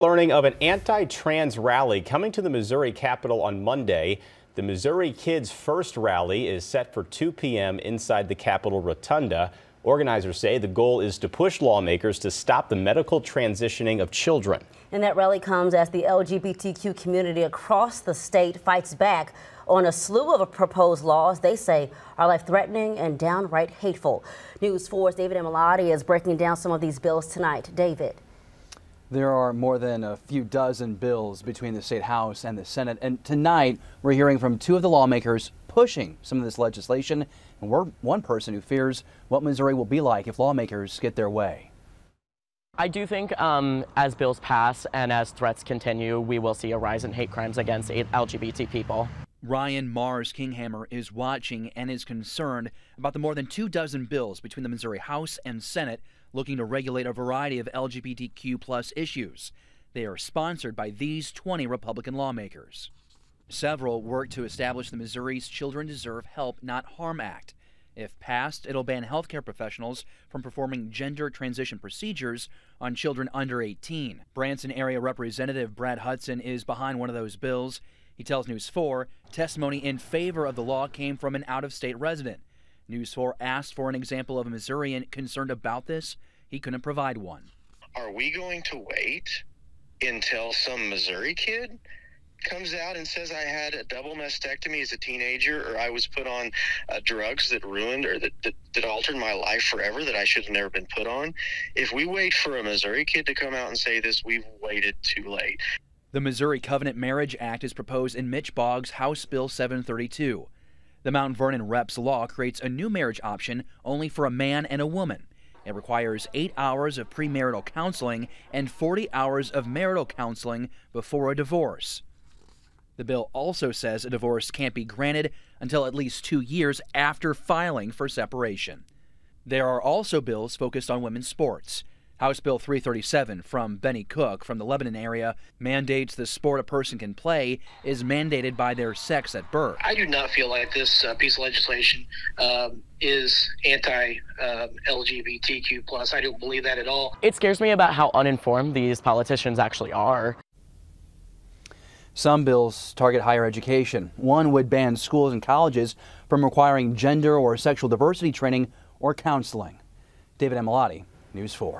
Learning of an anti-trans rally coming to the Missouri Capitol on Monday. The Missouri Kids First Rally is set for 2 p.m. inside the Capitol Rotunda. Organizers say the goal is to push lawmakers to stop the medical transitioning of children. And that rally comes as the LGBTQ community across the state fights back on a slew of proposed laws they say are life-threatening and downright hateful. News 4's David Amelotti is breaking down some of these bills tonight. David. There are more than a few dozen bills between the State House and the Senate, and tonight we're hearing from two of the lawmakers pushing some of this legislation, and we're one person who fears what Missouri will be like if lawmakers get their way. I do think um, as bills pass and as threats continue, we will see a rise in hate crimes against LGBT people. Ryan Mars Kinghammer is watching and is concerned about the more than two dozen bills between the Missouri House and Senate looking to regulate a variety of LGBTQ plus issues. They are sponsored by these 20 Republican lawmakers. Several work to establish the Missouri's Children Deserve Help Not Harm Act. If passed, it'll ban healthcare professionals from performing gender transition procedures on children under 18. Branson area Representative Brad Hudson is behind one of those bills. He tells News 4 testimony in favor of the law came from an out of state resident. News 4 asked for an example of a Missourian concerned about this. He couldn't provide one. Are we going to wait until some Missouri kid comes out and says I had a double mastectomy as a teenager or I was put on uh, drugs that ruined or that, that, that altered my life forever that I should have never been put on. If we wait for a Missouri kid to come out and say this, we've waited too late. The Missouri Covenant Marriage Act is proposed in Mitch Boggs' House Bill 732. The Mount Vernon Reps law creates a new marriage option only for a man and a woman. It requires eight hours of premarital counseling and 40 hours of marital counseling before a divorce. The bill also says a divorce can't be granted until at least two years after filing for separation. There are also bills focused on women's sports. House Bill 337 from Bennie Cook from the Lebanon area mandates the sport a person can play is mandated by their sex at birth. I do not feel like this uh, piece of legislation um, is anti-LGBTQ uh, plus. I don't believe that at all. It scares me about how uninformed these politicians actually are. Some bills target higher education. One would ban schools and colleges from requiring gender or sexual diversity training or counseling. David Amelotti, News 4.